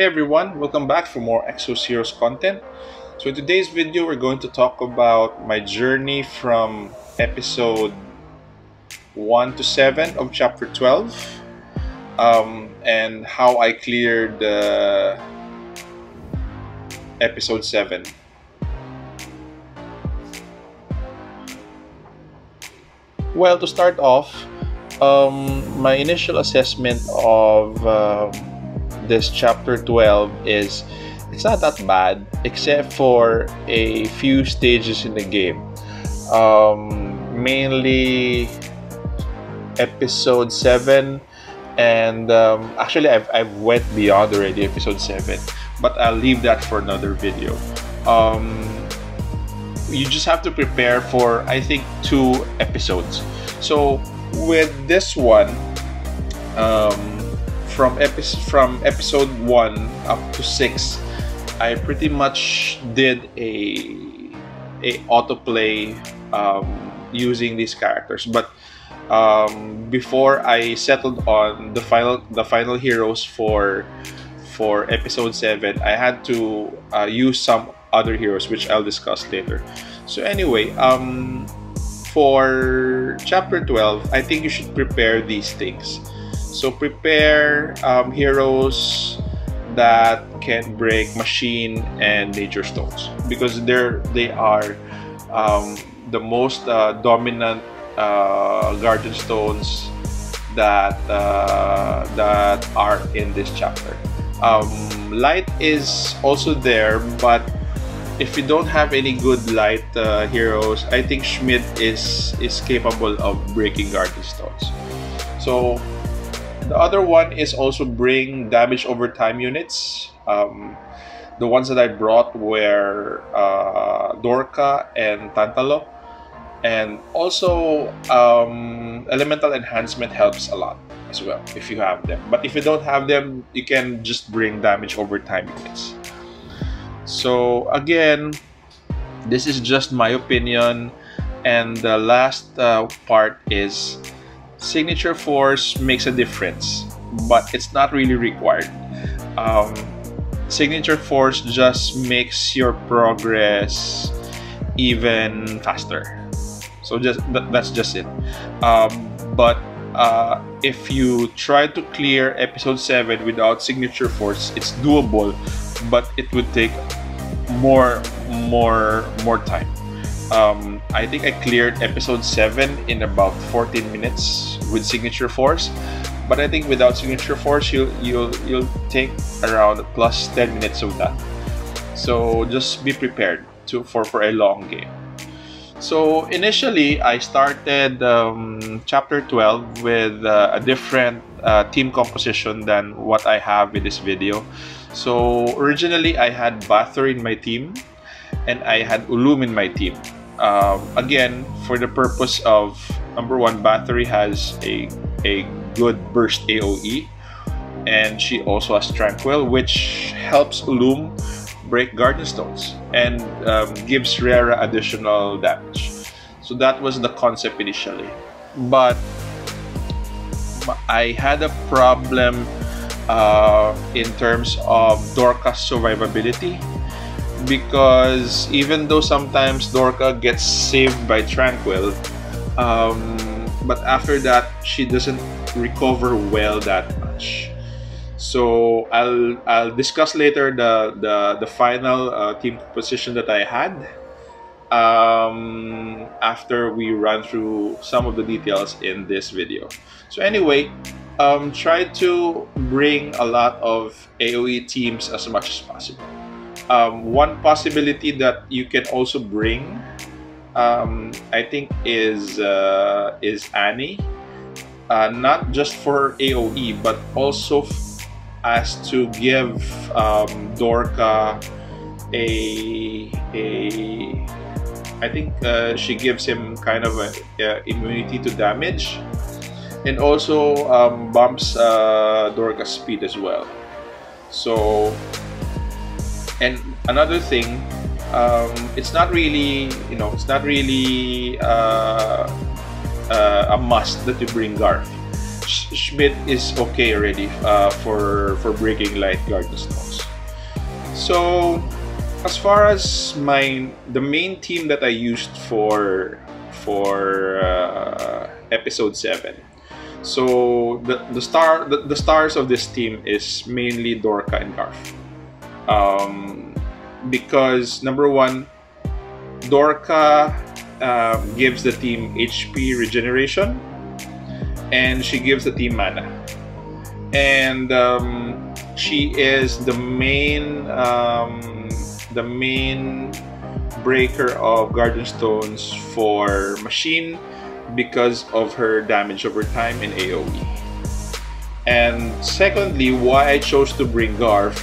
Hey everyone, welcome back for more Heroes content. So in today's video, we're going to talk about my journey from episode 1 to 7 of chapter 12 um, and how I cleared uh, episode 7. Well, to start off, um, my initial assessment of um, this chapter 12 is it's not that bad except for a few stages in the game. Um, mainly episode 7 and um, actually I've, I've went beyond already episode 7 but I'll leave that for another video. Um, you just have to prepare for I think two episodes. So with this one, um, from episode from episode one up to six, I pretty much did a a autoplay um, using these characters. But um, before I settled on the final the final heroes for for episode seven, I had to uh, use some other heroes, which I'll discuss later. So anyway, um, for chapter 12, I think you should prepare these things. So prepare um, heroes that can break machine and nature stones because they're they are um, the most uh, dominant uh, guardian stones that uh, that are in this chapter. Um, light is also there, but if you don't have any good light uh, heroes, I think Schmidt is is capable of breaking Guardian Stones. So the other one is also bring damage over time units. Um, the ones that I brought were uh, Dorka and Tantalo. And also, um, elemental enhancement helps a lot as well if you have them. But if you don't have them, you can just bring damage over time units. So again, this is just my opinion. And the last uh, part is signature force makes a difference, but it's not really required. Um, signature force just makes your progress even faster. So just that's just it. Um, but uh, if you try to clear episode 7 without signature force, it's doable, but it would take more more more time. Um, I think I cleared episode 7 in about 14 minutes with signature force. But I think without signature force you'll you'll you'll take around plus 10 minutes of that. So just be prepared to for, for a long game. So initially, I started um, chapter 12 with uh, a different uh, team composition than what I have in this video. So originally, I had Bathory in my team, and I had Ulum in my team. Um, again, for the purpose of number one, Bathory has a a good burst AOE, and she also has Tranquil, which helps Ullum break Guardian Stones and um, gives Rera additional damage. So that was the concept initially. But I had a problem uh, in terms of Dorka's survivability because even though sometimes Dorka gets saved by Tranquil, um, but after that she doesn't recover well that much. So I'll I'll discuss later the the the final uh, team composition that I had um, after we run through some of the details in this video. So anyway, um, try to bring a lot of AOE teams as much as possible. Um, one possibility that you can also bring, um, I think, is uh, is Annie. Uh, not just for AOE, but also as to give um, Dorka a a I think uh, she gives him kind of a, immunity to damage and also um, bumps uh, Dorka's speed as well. So and another thing um, it's not really you know it's not really uh, uh, a must that you bring Garf Schmidt is okay already uh, for for breaking light guardian stones. So as far as my the main team that I used for for uh, episode seven. So the the star the, the stars of this team is mainly Dorka and Garf. Um, because number one, Dorka uh, gives the team HP regeneration and she gives the team mana. And um, she is the main um, the main breaker of Guardian Stones for Machine because of her damage over time in AoE. And secondly, why I chose to bring Garf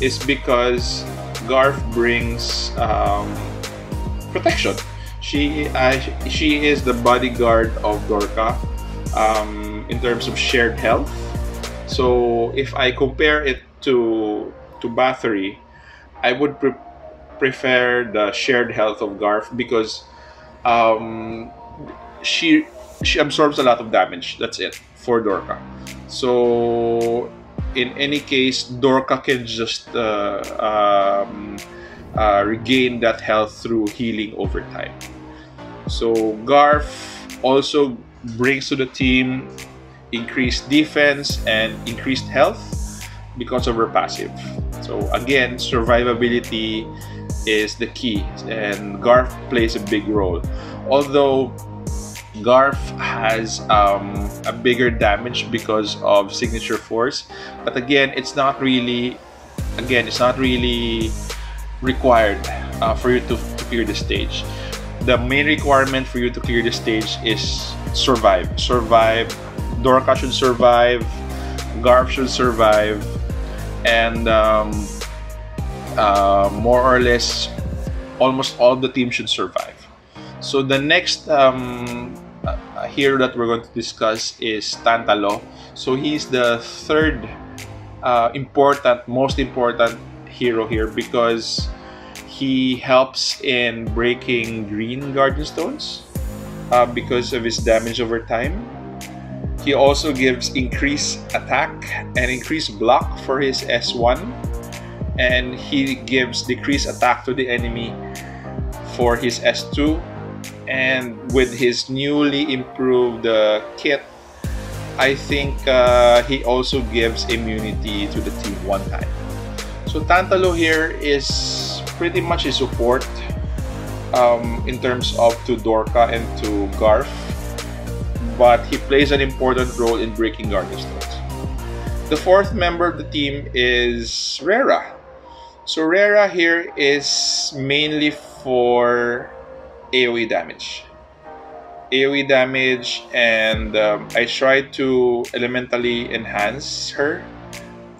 is because Garf brings um, protection. She uh, she is the bodyguard of Dorka um, in terms of shared health. So if I compare it to to Bathory, I would pre prefer the shared health of Garf because um, she she absorbs a lot of damage. That's it for Dorka. So in any case, Dorka can just uh, um, uh, regain that health through healing over time. So Garf also brings to the team increased defense and increased health because of her passive. So again, survivability is the key and Garf plays a big role. Although Garf has um, a bigger damage because of signature force, but again, it's not really, again, it's not really required uh, for you to, to clear the stage. The main requirement for you to clear the stage is survive. Survive. Dorka should survive. Garf should survive. And um, uh, more or less, almost all the team should survive. So the next um, hero that we're going to discuss is Tantalo. So he's the third uh, important, most important hero here because he helps in breaking green guardian stones uh, because of his damage over time. He also gives increased attack and increased block for his S1 and he gives decreased attack to the enemy for his S2 and with his newly improved uh, kit I think uh, he also gives immunity to the team one time. So Tantalo here is pretty much a support um, in terms of to Dorka and to Garf, but he plays an important role in breaking Guardian Stones. The fourth member of the team is Rera. So Rera here is mainly for AoE damage. AoE damage and um, I tried to elementally enhance her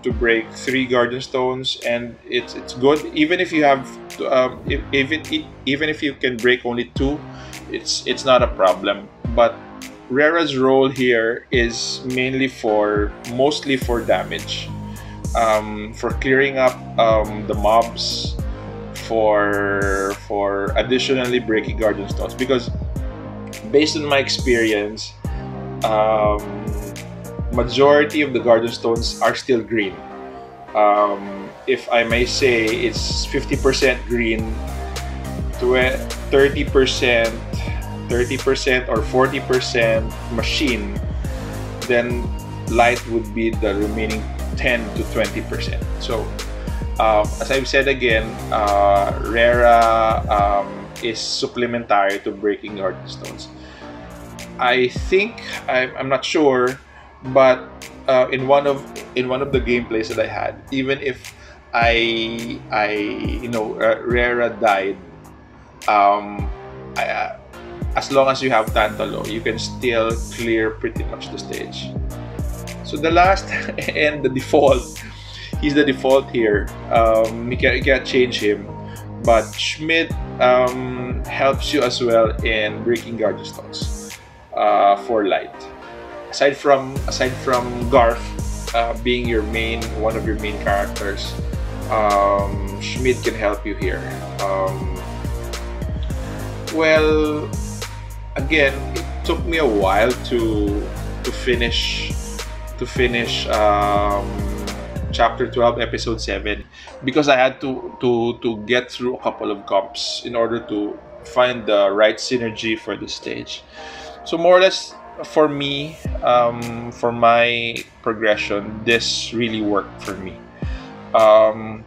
to break three guardian stones and it's it's good. Even if you have um, if, even even if you can break only two it's it's not a problem. But Rera's role here is mainly for mostly for damage. Um, for clearing up um, the mobs for for additionally breaking guardian stones because based on my experience um, majority of the guardian stones are still green. Um, if I may say, it's 50% green, 30%, 30% or 40% machine, then light would be the remaining 10 to 20%. So, um, as I've said again, uh, Rera um, is supplementary to breaking guardian stones. I think I'm, I'm not sure but uh, in one of in one of the gameplays that I had, even if I I you know uh, Rera died, um, I, uh, as long as you have Tantalo, you can still clear pretty much the stage. So the last and the default, he's the default here. Um, you, can, you can't change him, but Schmidt um, helps you as well in breaking guardian stones uh, for light aside from aside from Garf uh, being your main one of your main characters, um, Schmidt can help you here. Um, well, again, it took me a while to to finish to finish um, chapter 12 episode 7 because i had to to to get through a couple of comps in order to find the right synergy for the stage. So more or less for me um, for my progression this really worked for me. Um,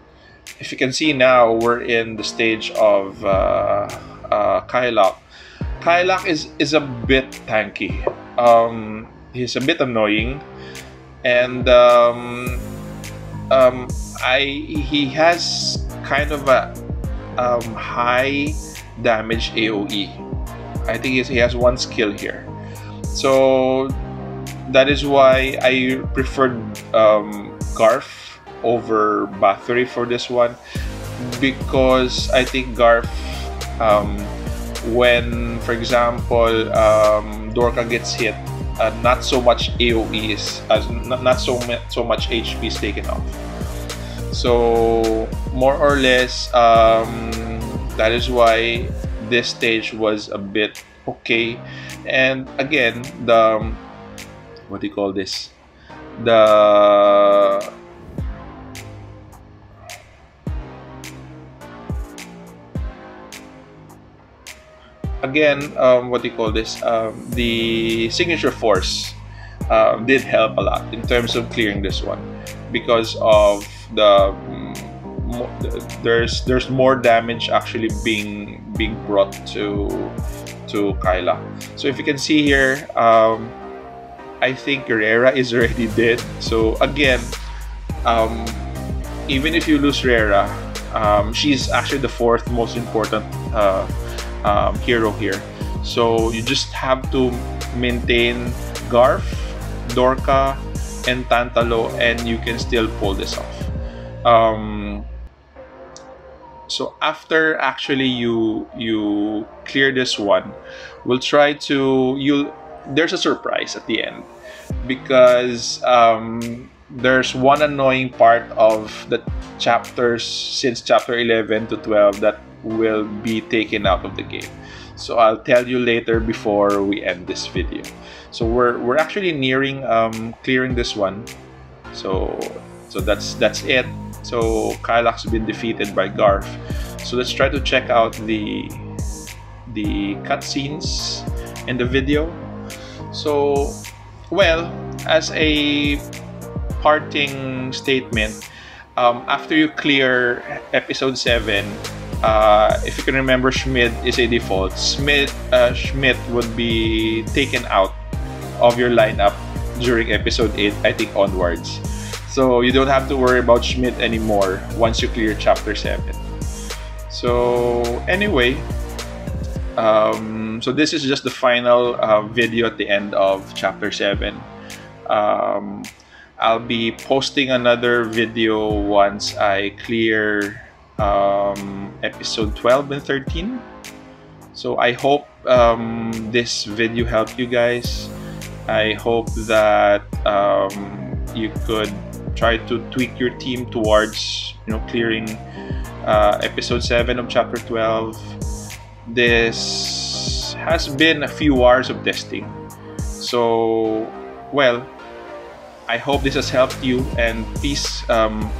if you can see now we're in the stage of uh, uh, Kylock. Kylock is is a bit tanky. Um, he's a bit annoying. And um, um, I he has kind of a um, high damage AOE. I think he has one skill here, so that is why I preferred um, Garf over Bathory for this one because I think Garf um, when for example um, Dorka gets hit uh, not so much AOE is as not, not so so much HP is taken off. So more or less, um, that is why this stage was a bit okay. And again, the um, what do you call this? The again, um, what do you call this? Um, the signature force um, did help a lot in terms of clearing this one because of the there's there's more damage actually being being brought to to Kylock. So if you can see here, um, I think Rera is already dead. So again, um, even if you lose Rera, um, she's actually the fourth most important uh, um, hero here. So you just have to maintain Garf, Dorka, and Tantalo and you can still pull this off. Um, so after actually you you clear this one, we'll try to you there's a surprise at the end because um, there's one annoying part of the chapters since chapter 11 to 12 that will be taken out of the game. So I'll tell you later before we end this video. So we're, we're actually nearing um, clearing this one. So so that's that's it. So Kylock's been defeated by Garf. So let's try to check out the the cutscenes in the video. So well, as a parting statement, um, after you clear episode 7, uh, if you can remember, Schmidt is a default. Schmidt, uh, Schmidt would be taken out of your lineup during episode 8, I think onwards. So you don't have to worry about Schmidt anymore once you clear chapter 7. So anyway, um, so this is just the final uh, video at the end of chapter 7. Um, I'll be posting another video once I clear um, episode 12 and 13. So I hope um, this video helped you guys. I hope that um, you could try to tweak your team towards you know clearing uh, episode 7 of chapter 12. This has been a few hours of testing. So, well, I hope this has helped you and please um,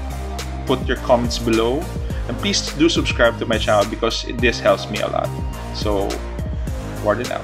put your comments below and please do subscribe to my channel because this helps me a lot. So, Warden out.